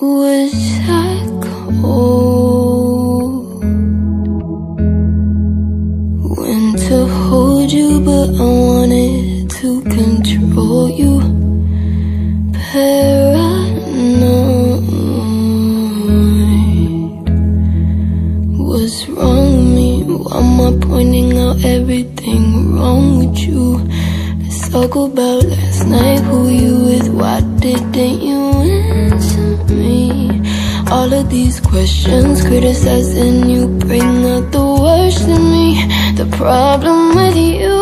Was I cold? When to hold you, but I wanted to control you. Paranoid. What's wrong with me? Why am I pointing out everything wrong with you? Let's talk about last night. Who you with? Why didn't you answer me? All of these questions, criticizing you, bring out the worst in me. The problem with you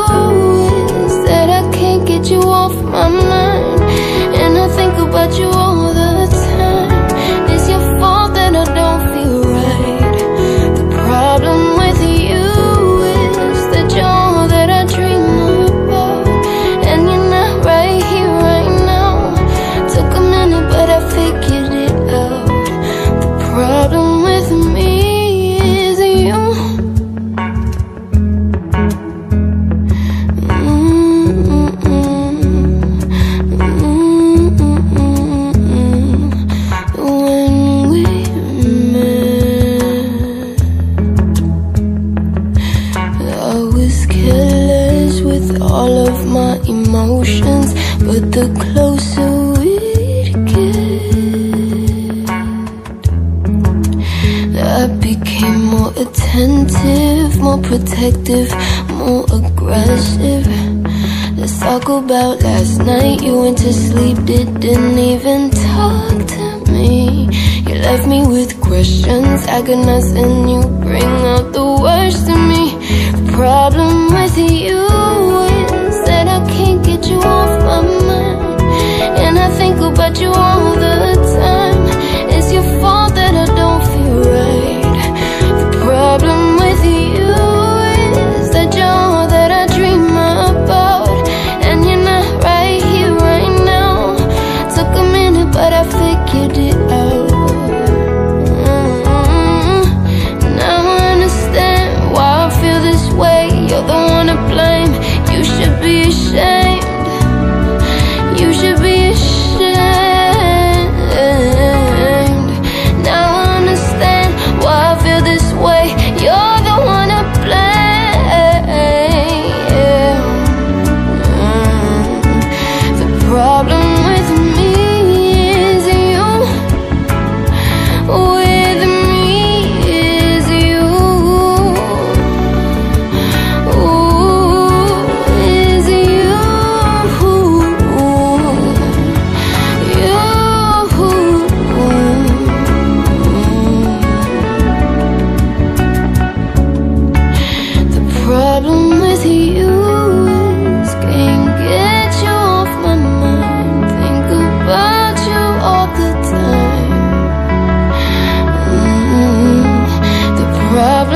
all of my emotions But the closer we get I became more attentive, more protective, more aggressive. Let's talk about last night You went to sleep, didn't even talk to me. You left me with questions I could not you Bring out the worst in me. Problem with you. all the time. It's your fault that I don't feel right. The problem with you is that I dream about, and you're not right here, right now. Took a minute, but I figured it out. Mm-hmm. Now I understand why I feel this way. You're the one to blame. You should be ashamed. love